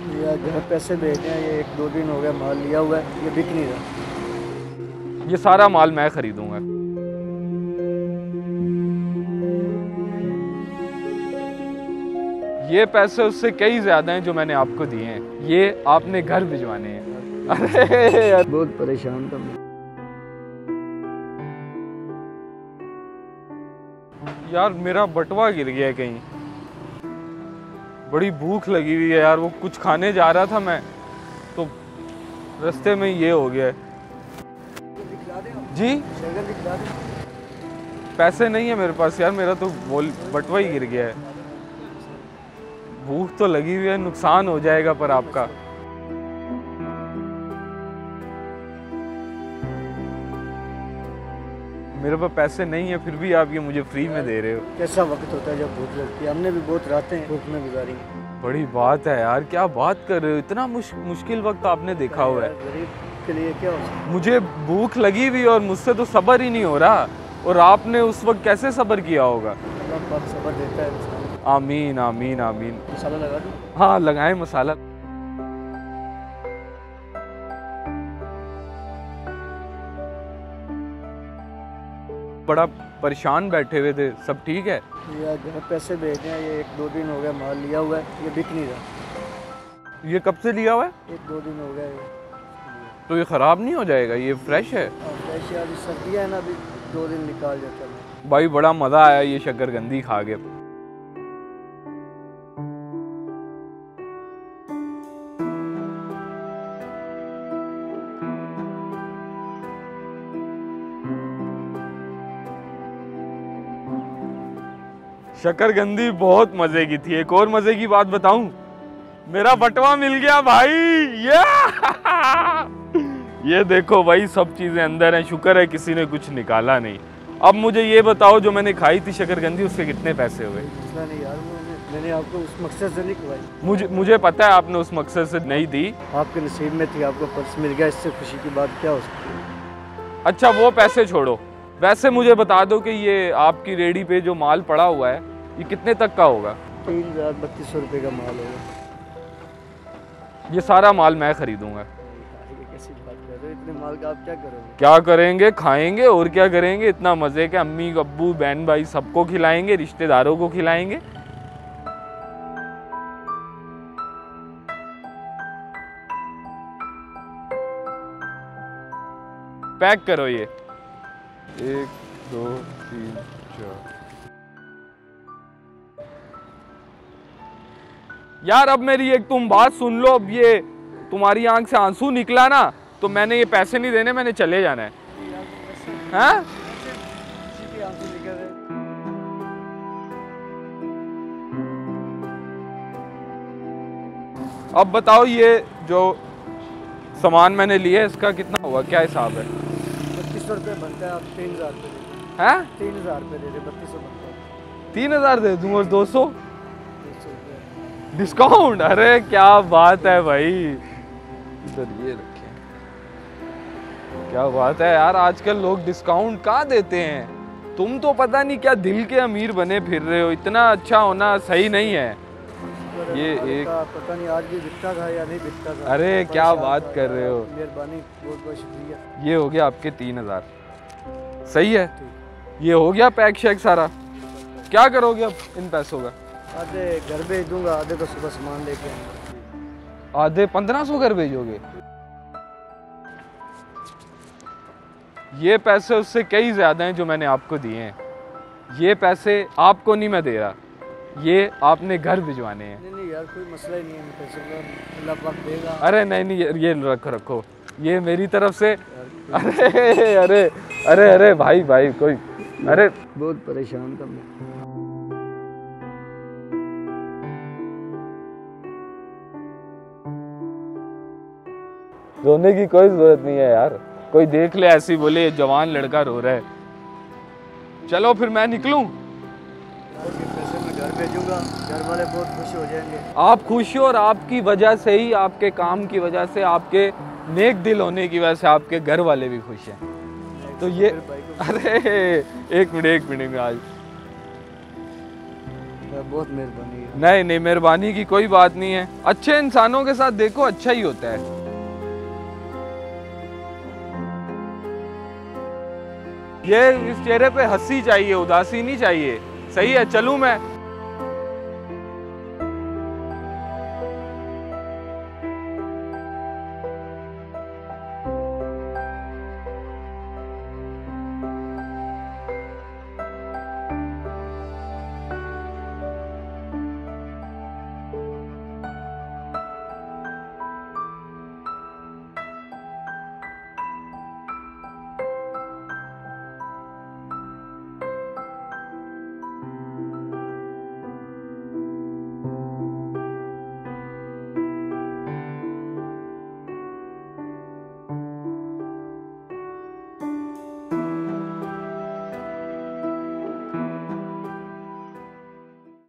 या घर पैसे भेजे हैं ये एक दो दिन हो गया माल लिया हुआ है ये बिक नहीं रहा। ये सारा माल मैं खरीदूँगा। ये पैसे उससे कई ज़्यादा हैं जो मैंने आपको दिए हैं। ये आपने घर भिजवाने हैं। अरे यार बहुत परेशान था मैं। यार मेरा बटवा गिर गया कहीं। बड़ी भूख लगी हुई है यार, वो कुछ खाने जा रहा था मैं तो रास्ते में ये हो गया जी? पैसे नहीं है मेरे पास यार, मेरा तो बोल, बटवा ही गिर गया है। भूख तो लगी हुई है, नुकसान हो जाएगा पर आपका। मेरे पास पैसे नहीं है फिर भी आप ये मुझे फ्री में दे रहे हो। कैसा वक्त होता है जब भूख लगती है? हमने भी बहुत रातें भूख में गुजारी। बड़ी बात है यार क्या बात कर रहे हो? इतना मुश, मुश्किल वक्त आपने देखा हुआ है। गरीब के लिए क्या हो मुझे भूख लगी हुई और मुझसे तो सबर ही नहीं हो रहा। और आपने उस वक्त कैसे सबर किया होगा? सबर देता है आमीन आमीन आमीन। मसाला लगा दूँ? हाँ लगाए मसाला। बड़ा परेशान बैठे हुए थे सब ठीक है? यार घर पैसे भेजे हैं ये एक दो दिन हो गया माल लिया हुआ है ये बिक नहीं रहा। ये कब से लिया हुआ है? एक दो दिन हो गया ये। तो ये ख़राब नहीं हो जाएगा ये फ्रेश है? फ्रेश है अभी सर्दियाँ है ना अभी दो दिन निकाल जाता है। भाई बड़ा मज़ा आया ये शक्कर गंदी खा के। शक्करगंदी बहुत मज़े की थी। एक और मज़े की बात बताऊँ? मेरा बटवा मिल गया भाई। ये ये देखो भाई सब चीज़ें अंदर हैं। शुक्र है किसी ने कुछ निकाला नहीं। अब मुझे ये बताओ जो मैंने खाई थी शक्करगंदी उसके कितने पैसे हुए? नहीं यार मैंने आपको उस मकसद से नहीं मुझे मुझे पता है आपने उस मकसद से नहीं दी। आपके नसीब में थी आपको पर्स मिल गया इससे खुशी की बात क्या हो सकती है? अच्छा वो पैसे छोड़ो। वैसे मुझे बता दो कि ये आपकी रेडी पे जो माल पड़ा हुआ है ये कितने तक का होगा? तीन हज़ार बत्तीस सौ रुपये का माल होगा। ये सारा माल मैं खरीदूँगा। ये कैसी बात कर रहे हो इतने माल का आप क्या करोगे? क्या करेंगे? खाएँगे? और क्या करेंगे? इतना मज़े के अम्मी अब्बू बहन भाई सबको खिलाएँगे रिश्तेदारों को खिलाएँगे। पैक करो ये। एक दो तीन चार। यार अब मेरी एक तुम बात सुन लो अब ये तुम्हारी आँख से आँसू निकला ना तो मैंने ये पैसे नहीं देने मैंने चले जाना है। हैं? अब बताओ ये जो सामान मैंने लिया है इसका कितना हुआ? क्या हिसाब है? बत्तीस सौ रुपये बनता है आप तीन हज़ार रुपये हैं? तीन हज़ार रुपये दे दे बत्तीस सौ बनता है। तीन हज़ार दे दूँ और दो सौ डिस्काउंट अरे क्या बात है भाई। इधर ये रखे। क्या बात है यार आजकल लोग डिस्काउंट कहाँ देते हैं? तुम तो पता नहीं क्या दिल के अमीर बने फिर रहे हो। इतना अच्छा होना सही नहीं है। ये एक- पता नहीं आज भी बिकता था या नहीं बिकता था। अरे, क्या बात कर रहे हो। मेहरबानी बहुत बहुत शुक्रिया। ये हो गया आपके तीन हज़ार। सही है? ये हो गया पैक शैक सारा। क्या करोगे अब? इन पैसों का। आधे घर भेज दूँगा आधे को सुबह सामान लेके आऊँगा। आधे पंद्रह सौ कर भेजोगे? ये पैसे उससे कई ज़्यादा हैं जो मैंने आपको दिए हैं। ये पैसे आपको नहीं मैं दे रहा ये आपने घर भिजवाने हैं। नहीं नहीं यार कोई मसला ही नहीं है पैसे का अल्लाह पाक देगा। अरे नहीं नहीं ये- ये रखो रखो। ये मेरी तरफ़ से अरे अरे अरे अरे भाई भाई कोई अरे बहुत परेशान था मैं। रोने की कोई ज़रूरत नहीं है यार। कोई देख ले ऐसी बोले ये जवान लड़का रो रहा है। चलो फिर मैं निकलूं? घर भेजूँगा घर वाले बहुत खुश हो जाएँगे आप खुश हो और आपकी वजह से ही आपके काम की वजह से आपके नेक दिल होने की वजह से आपके घर वाले भी खुश हैं। तो ये अरे एक मिनट एक मिनट में आज बहुत मेहरबानी नहीं नहीं मेहरबानी की कोई बात नहीं है। अच्छे इंसानों के साथ देखो अच्छा ही होता है। ये इस चेहरे पे हँसी चाहिए उदासी नहीं चाहिए। सही है चलूँ मैं।